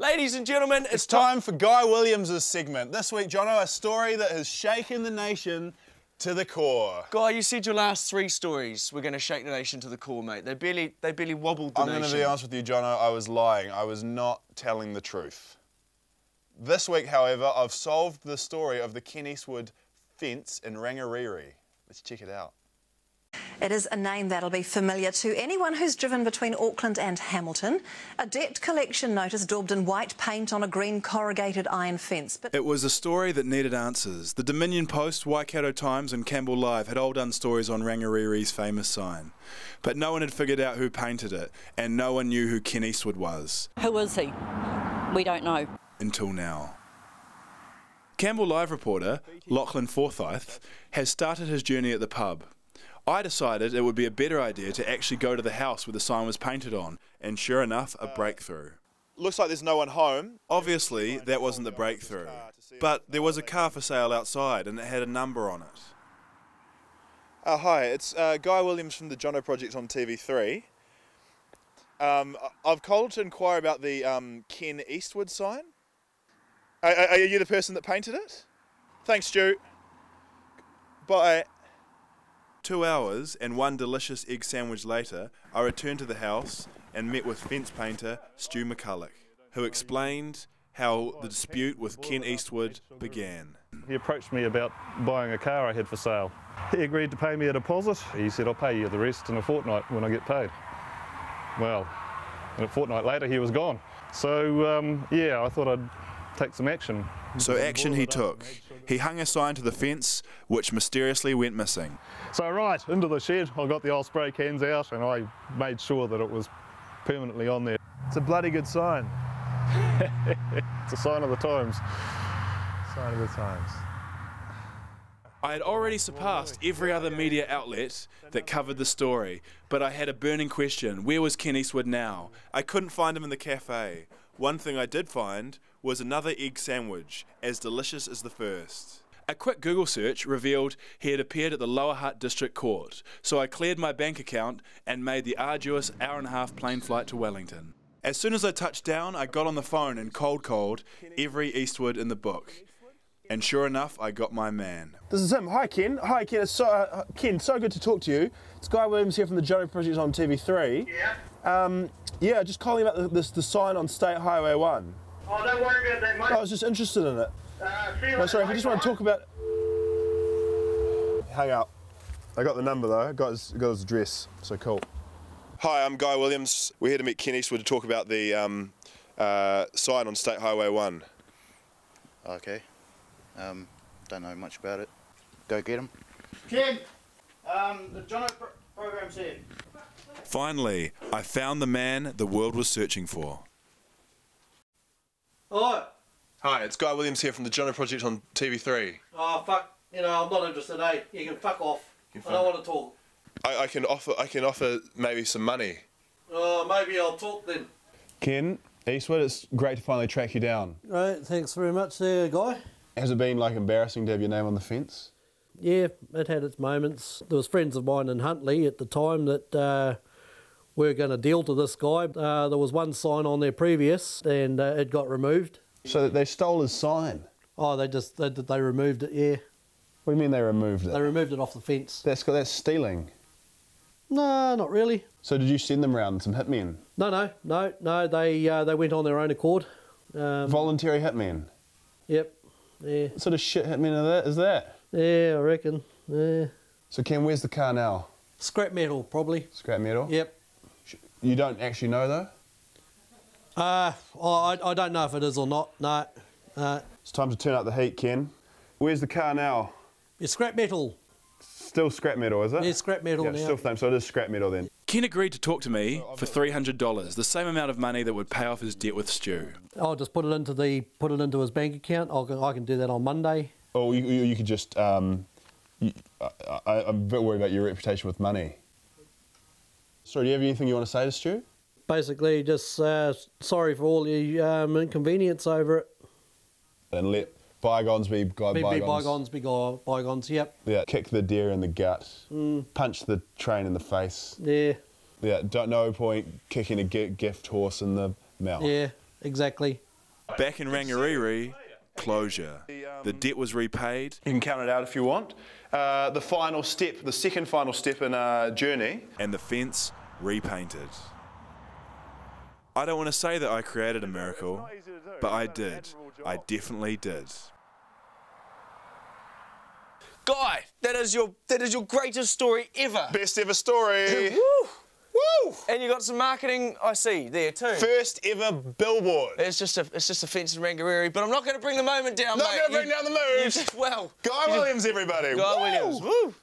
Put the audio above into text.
Ladies and gentlemen, it's, It's time for Guy Williams' segment. This week, Jono, a story that has shaken the nation to the core. Guy, you said your last three stories were going to shake the nation to the core, mate. They barely, they barely wobbled the I'm going to be honest with you, Jono, I was lying. I was not telling the truth. This week, however, I've solved the story of the Ken Eastwood fence in Rangiriri. Let's check it out. It is a name that'll be familiar to anyone who's driven between Auckland and Hamilton. A debt collection notice daubed in white paint on a green corrugated iron fence. But It was a story that needed answers. The Dominion Post, Waikato Times, and Campbell Live had all done stories on Rangiriri's famous sign. But no one had figured out who painted it, and no one knew who Ken Eastwood was Who is he? We don't know. until now. Campbell Live reporter Lachlan Forsyth has started his journey at the pub. I decided it would be a better idea to actually go to the house where the sign was painted on, and sure enough, a breakthrough. Looks like there's no one home. Obviously, that wasn't the breakthrough, but there was a car for sale outside and it had a number on it. Uh, hi, it's uh, Guy Williams from the Jono Project on TV3. Um, I've called to inquire about the um, Ken Eastwood sign. Are, are are you the person that painted it? Thanks, Stu. Bye. Two hours and one delicious egg sandwich later, I returned to the house and met with fence painter Stu McCulloch, who explained how the dispute with Ken Eastwood began. He approached me about buying a car I had for sale. He agreed to pay me a deposit. He said, I'll pay you the rest in a fortnight when I get paid. Well, and a fortnight later, he was gone. So, um, yeah, I thought I'd take some action. So action he took. He hung a sign to the fence, which mysteriously went missing. So, right, into the shed, I got the old spray cans out and I made sure that it was permanently on there. It's a bloody good sign. It's a sign of the times. Sign of the times. I had already surpassed every other media outlet that covered the story, but I had a burning question. Where was Ken Eastwood now? I couldn't find him in the cafe. One thing I did find was another egg sandwich, as delicious as the first. A quick Google search revealed he had appeared at the Lower Hutt District Court, so I cleared my bank account and made the arduous hour and a half plane flight to Wellington. As soon as I touched down, I got on the phone and cold called every Eastwood in the book. And sure enough, I got my man. This is him. Hi, Ken. Hi, Ken. It's so, uh, Ken, so good to talk to you. It's Guy Williams here from the Jono Project on TV3. Yeah. Um, yeah, just calling about the, this, the sign on State Highway 1. Oh, don't worry about that, mate. I was just interested in it. Uh, No, sorry, if later, you just want to talk about. Hang up. I got the number though. I got his, got his address. So cool. Hi, I'm Guy Williams. We're here to meet Ken Eastwood to talk about the um, uh, sign on State Highway 1. Okay. Um, don't know much about it. Go get him. Ken, um, the Jono pro- program's here. Finally, I found the man the world was searching for. Hello. Hi, it's Guy Williams here from the Jono Project on TV3. Oh, fuck. You know, I'm not interested, eh? You can fuck off. I don't want to talk. I, I can offer I can offer maybe some money. Oh, maybe I'll talk then. Ken Eastwood, it's great to finally track you down. Right, thanks very much there, Guy. Has it been like embarrassing to have your name on the fence? Yeah, it had its moments. There was friends of mine in Huntly at the time that uh, were going to deal to this guy. Uh, there was one sign on there previous, and uh, it got removed. So they stole his sign. Oh, they just they, they removed it. Yeah, What do you mean they removed it? they removed it off the fence. That's that's stealing. No, not really. So did you send them round some hitmen? No, no, no, no. They uh, they went on their own accord. Um, Voluntary hitmen. yep. Yeah. What sort of shit hitmen are that? Is that? Yeah, I reckon. Yeah. So Ken, where's the car now? Scrap metal, probably. Scrap metal. Yep. You don't actually know though. Uh, I, I don't know if it is or not. No. Uh, It's time to turn up the heat, Ken. Where's the car now? it's scrap metal. Still scrap metal, is it? Yeah, scrap metal Yeah, now. still same. So it is scrap metal then. Ken agreed to talk to me for $300, the same amount of money that would pay off his debt with Stu. I'll just put it into the put it into his bank account. I'll, I can do that on Monday. Or you, you, you could just. Um, you, I, I, I'm a bit worried about your reputation with money. Sorry, do you have anything you want to say to Stu? Basically, just uh, sorry for all the um, inconvenience over it. And let bygones be, by Be, bygones. be bygones, be go- bygones. Yep. Yeah, kick the deer in the gut, Mm. punch the train in the face. Yeah. Yeah, don't no point kicking a gift horse in the mouth. Yeah. Exactly. Back in Rangiriri, closure. The debt was repaid. You can count it out if you want. Uh, the final step, the second final step in our journey. And the fence repainted. I don't want to say that I created a miracle, but I did. I definitely did. Guy, that is your that is your greatest story ever. Best ever story. Woo! Woo! And you got some marketing, I see, there too. First ever billboard. It's just a it's just a fence in Rangiriri, but I'm not going to bring the moment down, Not mate. going to bring You- down the you mood. well, Guy Williams, everybody. Guy Woo! Williams. Woo!